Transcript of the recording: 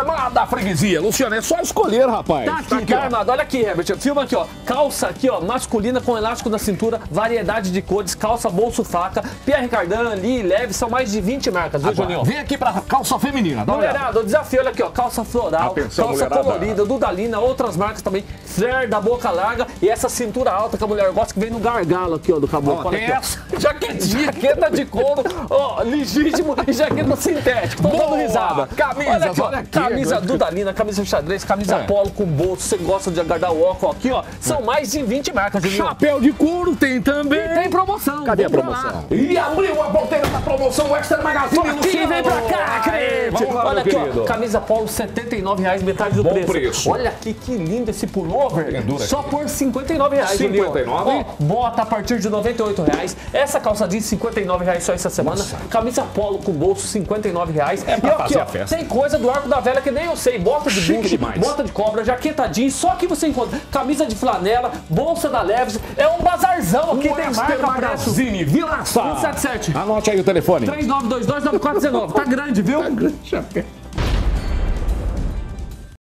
armada a freguesia. Luciano, é só escolher, rapaz. Tá aqui, tá, armado. Olha aqui, Herbert. Filma aqui, ó. Calça aqui, ó, masculina com elástico na cintura, variedade de cores, calça, bolso, faca. Pierre Cardin, Lee, Leve, são mais de 20 marcas, viu, Juninho? Vem aqui pra calça feminina. Dá mulherada, o desafio, olha aqui, ó. Calça floral, Atenção, calça mulherada. colorida, Dudalina, outras marcas também. Flair da boca larga e essa cintura alta que a mulher gosta que vem no gargalo aqui, ó, do caboclo. Olha aqui, essa. Jaquetinha. Jaqueta de couro, ó, legítimo e jaqueta sintética. Dando risada. Camisa, olha aqui, ó, aqui, camisa Dudalina, camisa xadrez, camisa é. polo com bolso. Você gosta de aguardar o óculos aqui, ó. São é. mais de 20 marcas, Juninho. Chapéu de couro tem também. E tem promoção. Cadê a promoção? E abriu a porteira da promoção Extra Magazine. Aqui, vem pra cá, crente. Olha aqui, ó, camisa polo, 79 reais, metade do preço. preço. Olha aqui que lindo esse pullover. Só por 59 reais, 59? Ó, bota a partir de 98 reais. Essa calça jeans, 59 reais só essa semana. Nossa. Camisa polo com bolso, 59 reais. É pra e aqui, fazer ó, a festa. tem coisa do arco da velha que nem eu sei. Bota de bucho, bota de cobra, jaqueta jeans. Só que você encontra camisa de flanela, bolsa da Leves. É um bazarzão aqui. tem marca, Magazine, Vila 177. Anote aí o telefone. 3922-9419. Tá grande, viu? Tá grande, Şaka.